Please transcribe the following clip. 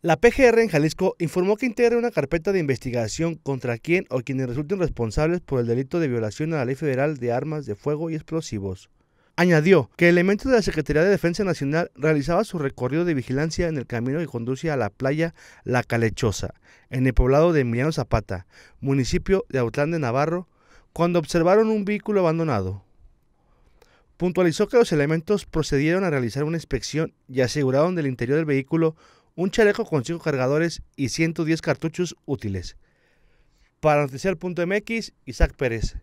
La PGR en Jalisco informó que integra una carpeta de investigación contra quien o quienes resulten responsables por el delito de violación a la Ley Federal de Armas de Fuego y Explosivos. Añadió que elementos de la Secretaría de Defensa Nacional realizaba su recorrido de vigilancia en el camino que conduce a la playa La Calechosa, en el poblado de Emiliano Zapata, municipio de Autlán de Navarro, cuando observaron un vehículo abandonado. Puntualizó que los elementos procedieron a realizar una inspección y aseguraron del interior del vehículo un chaleco con 5 cargadores y 110 cartuchos útiles. Para Noticiar.mx, Isaac Pérez.